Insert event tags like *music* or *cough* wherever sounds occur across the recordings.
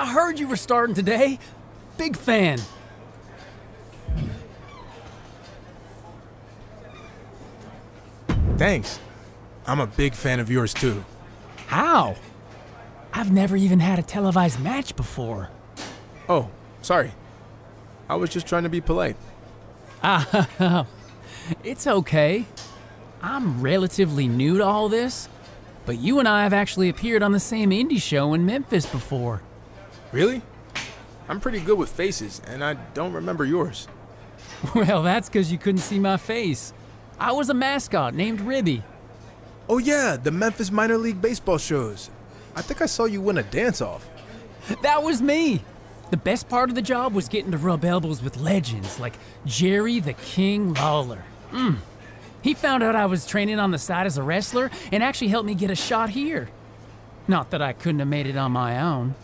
I heard you were starting today. Big fan. Thanks. I'm a big fan of yours too. How? I've never even had a televised match before. Oh, sorry. I was just trying to be polite. Ah, *laughs* it's okay. I'm relatively new to all this, but you and I have actually appeared on the same indie show in Memphis before. Really? I'm pretty good with faces, and I don't remember yours. *laughs* Well, that's because you couldn't see my face. I was a mascot named Ribby. Oh yeah, the Memphis minor league baseball shows. I think I saw you win a dance off. *laughs* That was me. The best part of the job was getting to rub elbows with legends like Jerry the King Lawler. Mm. He found out I was training on the side as a wrestler and actually helped me get a shot here. Not that I couldn't have made it on my own.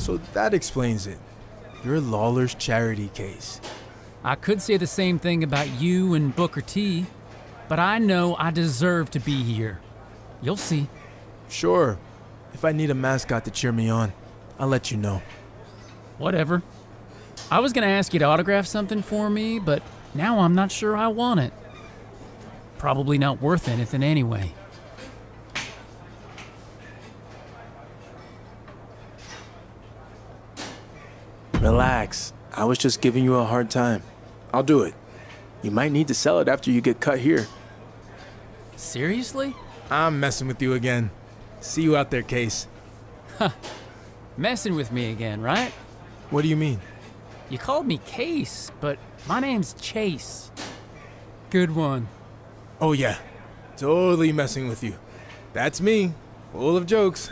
So that explains it. You're Lawler's charity case. I could say the same thing about you and Booker T, but I know I deserve to be here. You'll see. Sure. If I need a mascot to cheer me on, I'll let you know. Whatever. I was gonna ask you to autograph something for me, but now I'm not sure I want it. Probably not worth anything anyway. Relax. I was just giving you a hard time. I'll do it. You might need to sell it after you get cut here. Seriously? I'm messing with you again. See you out there, Case. Huh. Messing with me again, right? What do you mean? You called me Case, but my name's Chase. Good one. Oh, yeah. Totally messing with you. That's me. Full of jokes.